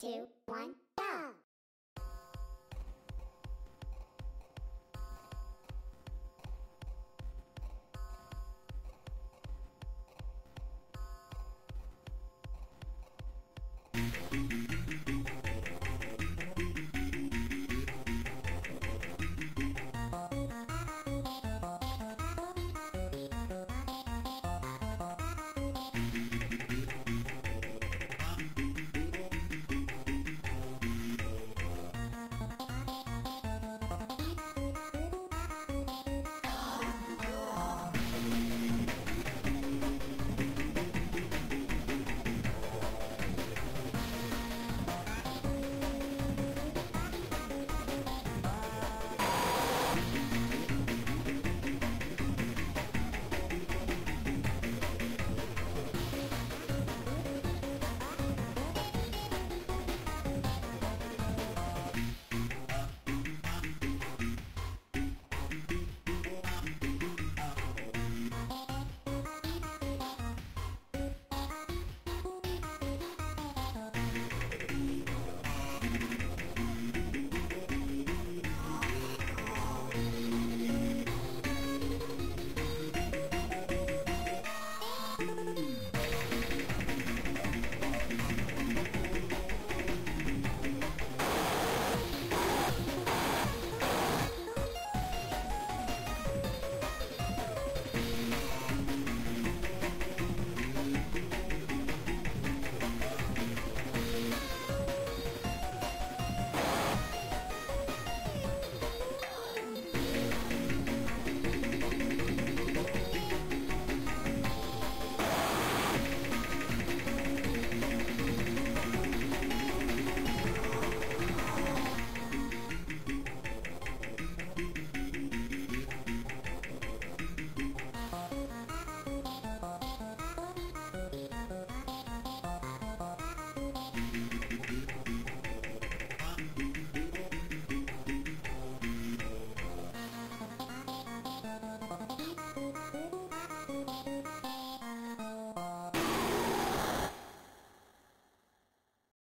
two, one.